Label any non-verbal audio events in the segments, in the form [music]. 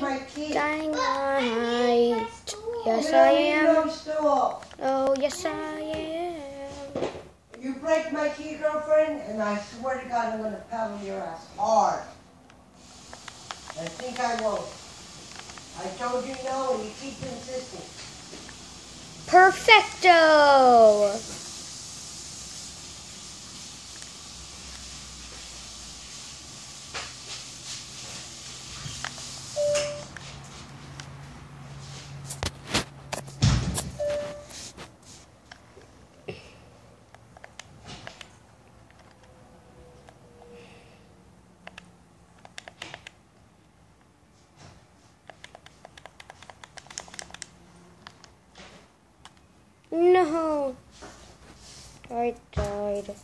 break my key. Dynamite. Yes, I am. Oh, yes, I am. You break my key, girlfriend, and I swear to God I'm gonna paddle your ass hard. I think I won't. I told you no, and you keep insisting. Perfecto. No. I died.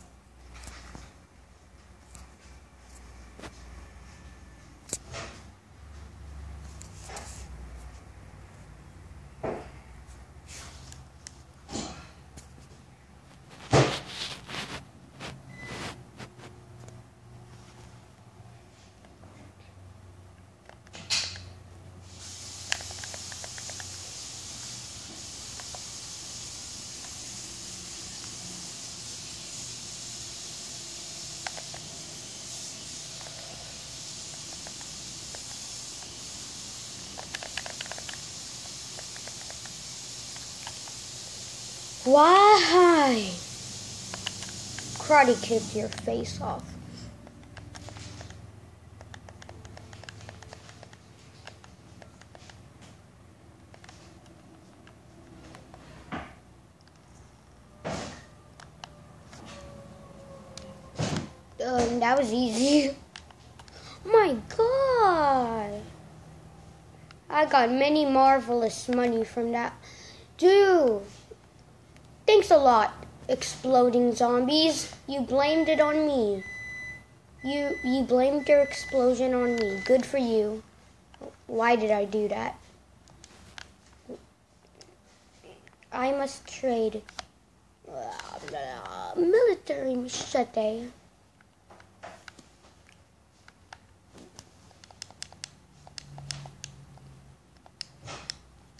Why? Karate kicked your face off. Um, that was easy. [laughs] My God. I got many marvelous money from that. Dude. Thanks a lot, exploding zombies. You blamed it on me. You you blamed your explosion on me. Good for you. Why did I do that? I must trade. Uh, military machete.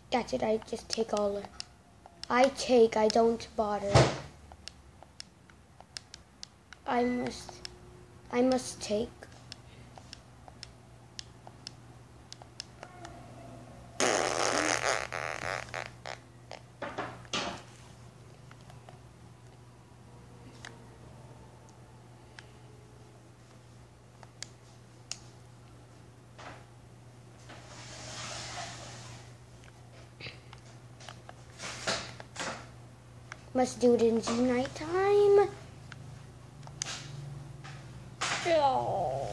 That's it, I just take all I take, I don't bother. I must, I must take. Must do it in the night time. Oh.